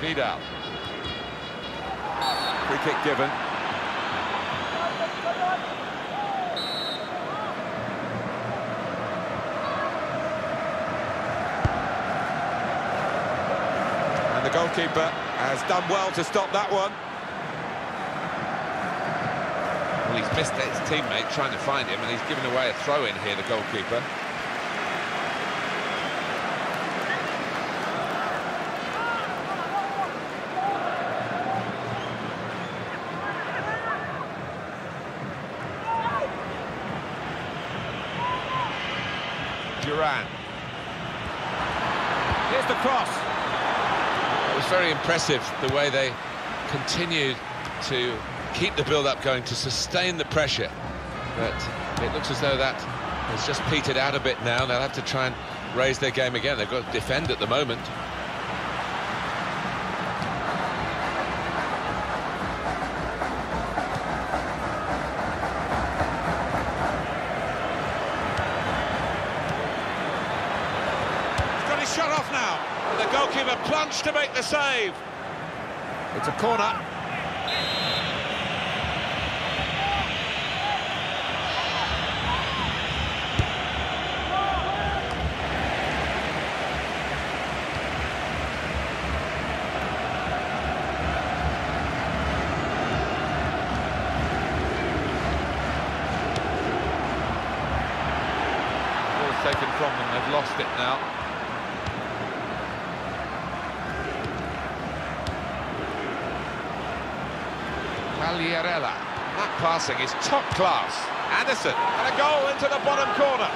Vidal. Free kick given. And the goalkeeper has done well to stop that one. Well, he's missed his teammate trying to find him, and he's given away a throw-in here, the goalkeeper. Duran. Here's the cross. It was very impressive the way they continued to keep the build-up going, to sustain the pressure. But it looks as though that has just petered out a bit now. They'll have to try and raise their game again. They've got to defend at the moment. He's got his shot off now. And the goalkeeper plunged to make the save. It's a corner. Ball's taken from them. They've lost it now. That passing is top class. Anderson, and a goal into the bottom corner.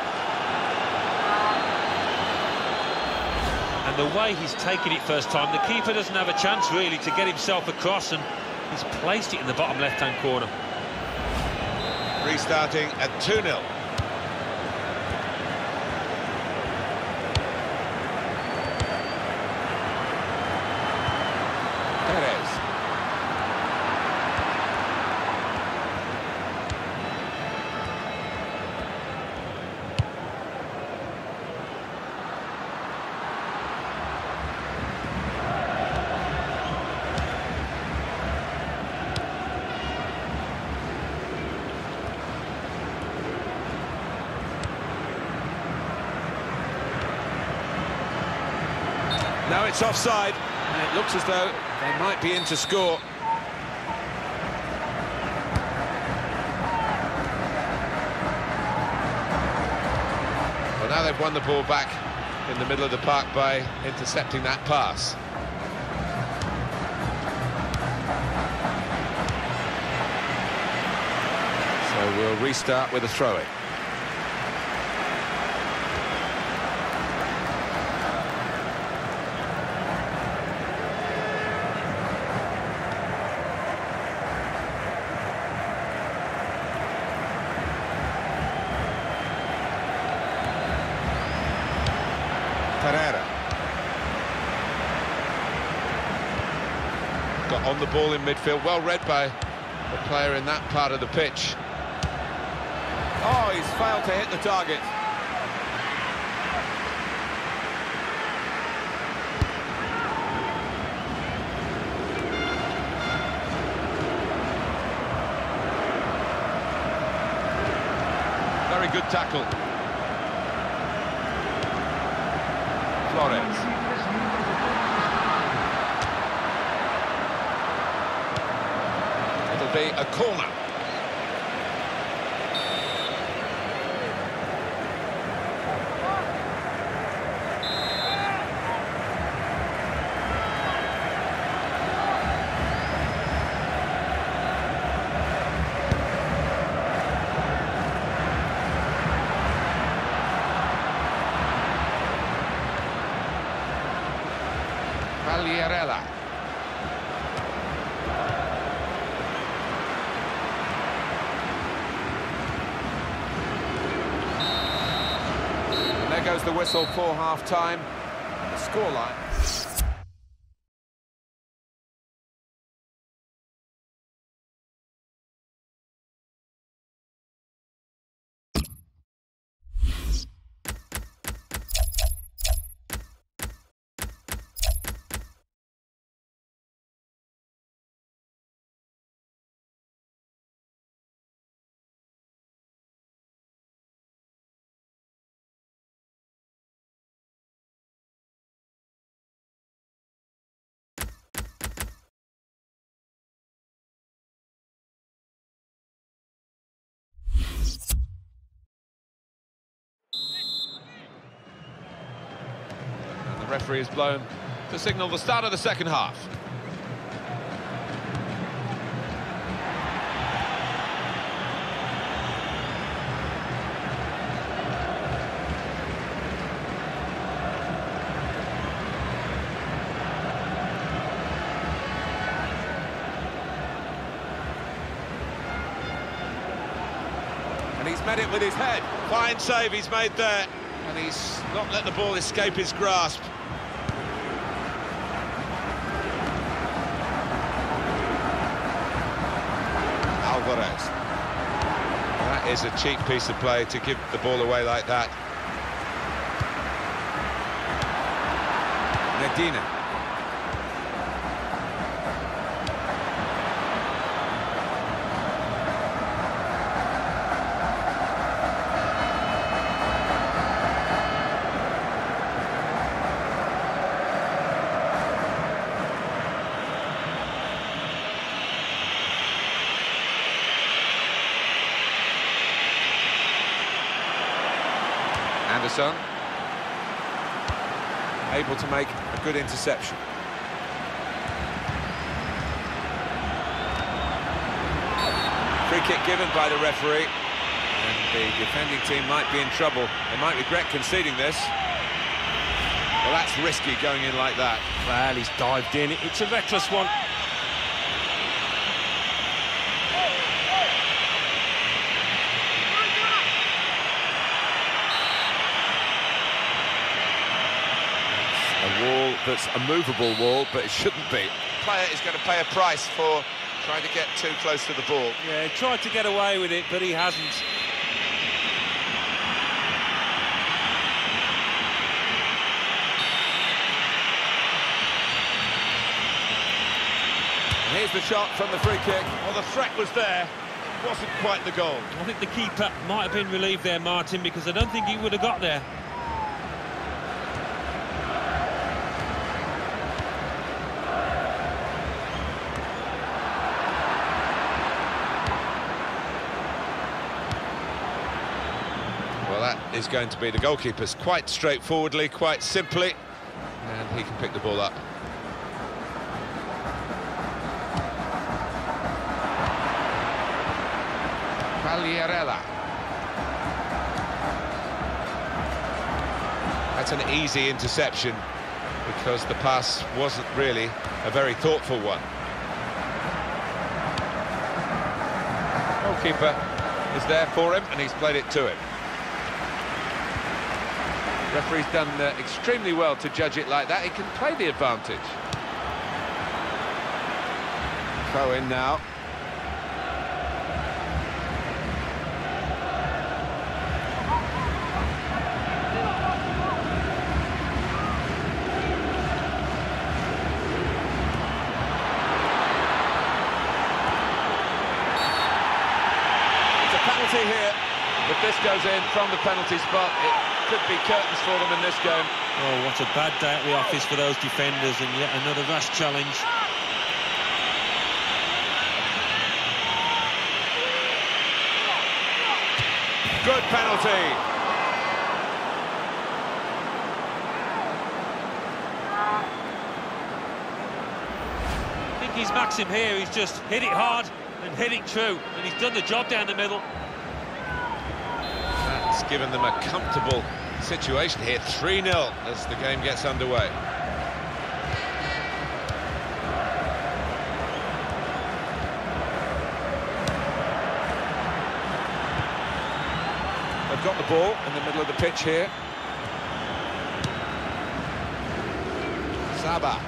And the way he's taken it first time, the keeper doesn't have a chance really to get himself across and he's placed it in the bottom left-hand corner. Restarting at 2-0. Perez. Now it's offside. And it looks as though they might be in to score. Well, now they've won the ball back in the middle of the park by intercepting that pass. So we'll restart with a throw-in. Pereira. Got on the ball in midfield, well read by the player in that part of the pitch. Oh, he's failed to hit the target. Very good tackle. A corner. Pagliarella. And there goes the whistle for half-time. The scoreline referee has blown to signal the start of the second half. And he's met it with his head. Fine save he's made there. And he's not let the ball escape his grasp. Alvarez. That is a cheap piece of play to give the ball away like that. Medina. Anderson. Able to make a good interception. Free kick given by the referee. And the defending team might be in trouble. They might regret conceding this. Well, that's risky going in like that. Well, he's dived in. It's a reckless one. Wall that's a movable wall, but it shouldn't be. Player is going to pay a price for trying to get too close to the ball. Yeah, he tried to get away with it, but he hasn't. And here's the shot from the free kick. Well, the threat was there. Wasn't quite the goal. I think the keeper might have been relieved there, Martin, because I don't think he would have got there. Well, that is going to be the goalkeeper's quite straightforwardly, quite simply, and he can pick the ball up. Pagliarella. That's an easy interception because the pass wasn't really a very thoughtful one. Goalkeeper is there for him and he's played it to him. Referee's done uh, extremely well to judge it like that. He can play the advantage. Throw in now. It's a penalty here. If this goes in from the penalty spot, it could be curtains for them in this game. Oh, what a bad day at the office for those defenders, and yet another rash challenge. Good penalty. I think he's Maxim here. He's just hit it hard and hit it true, and he's done the job down the middle. That's given them a comfortable situation here. 3-0 as the game gets underway. They've got the ball in the middle of the pitch here. Saba.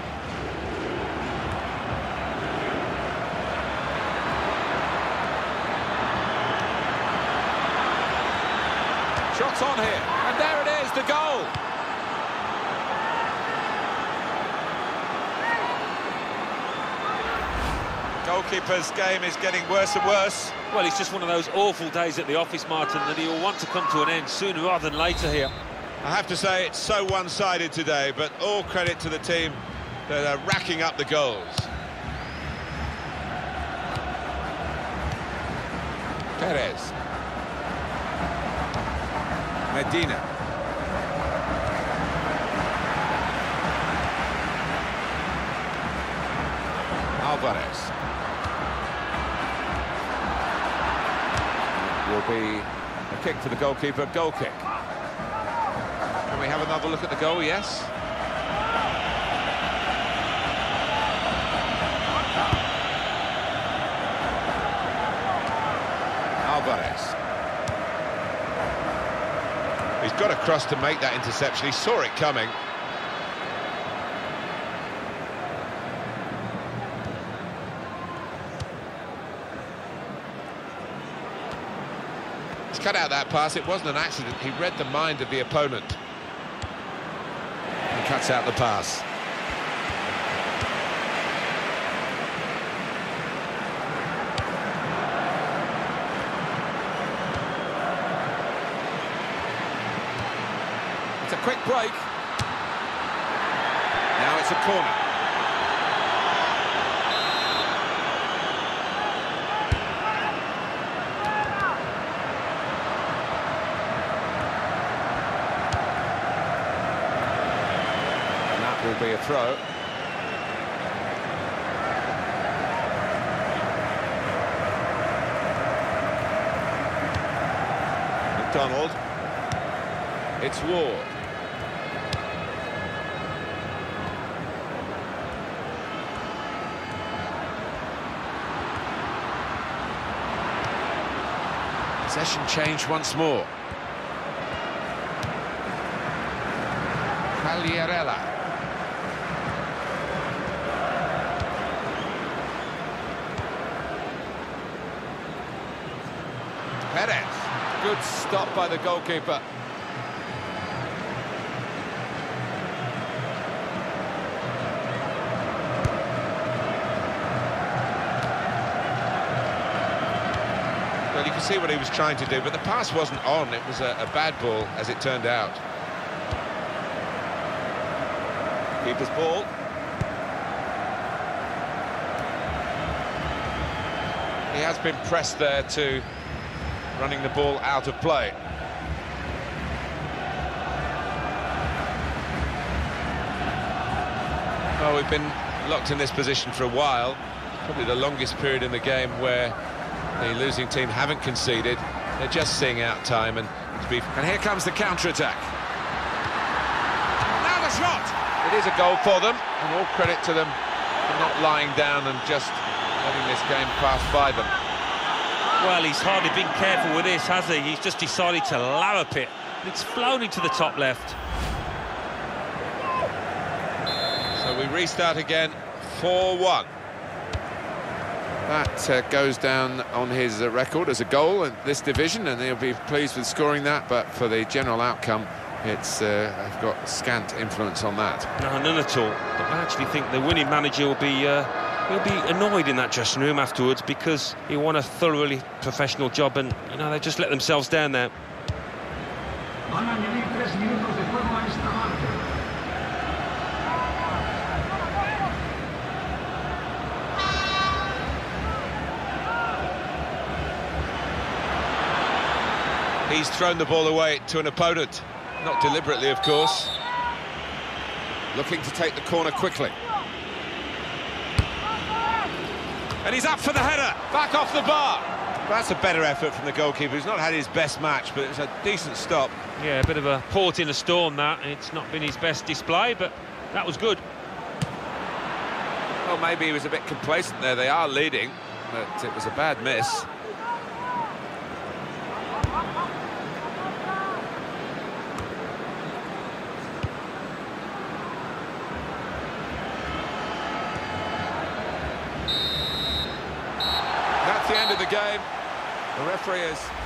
Shots on here. And there it is, the goal. Goalkeeper's game is getting worse and worse. Well, it's just one of those awful days at the office, Martin, that he will want to come to an end sooner rather than later here. I have to say it's so one-sided today, but all credit to the team that are racking up the goals. Perez. Medina. Alvarez. Will be a kick for the goalkeeper, goal kick. Can we have another look at the goal? Yes. Alvarez. He's got a cross to make that interception. He saw it coming. Cut out that pass. It wasn't an accident. He read the mind of the opponent. And cuts out the pass. It's a quick break. Now it's a corner. Will be a throw. McDonald. It's Ward. Possession change once more. Pagliarella. Perez. Good stop by the goalkeeper. Well, you can see what he was trying to do, but the pass wasn't on. It was a, a bad ball, as it turned out. Keeper's ball. He has been pressed there to running the ball out of play. Well, we've been locked in this position for a while. Probably the longest period in the game where the losing team haven't conceded. They're just seeing out time and to be... And here comes the counter-attack. Now the shot! It is a goal for them, and all credit to them for not lying down and just letting this game pass by them. Well, he's hardly been careful with this, has he? He's just decided to larrup it. It's flown into the top left. So we restart again, 4-1. That uh, goes down on his uh, record as a goal in this division, and he'll be pleased with scoring that, but for the general outcome, it's uh, got scant influence on that. No, none at all. But I actually think the winning manager will be uh, he'll be annoyed in that dressing room afterwards because he won a thoroughly professional job, and you know they just let themselves down there. He's thrown the ball away to an opponent, not deliberately, of course. Looking to take the corner quickly. And he's up for the header, back off the bar. That's a better effort from the goalkeeper. He's not had his best match, but it was a decent stop. Yeah, a bit of a port in a storm. That it's not been his best display, but that was good. Well, maybe he was a bit complacent there. They are leading, but it was a bad miss. That's the referee has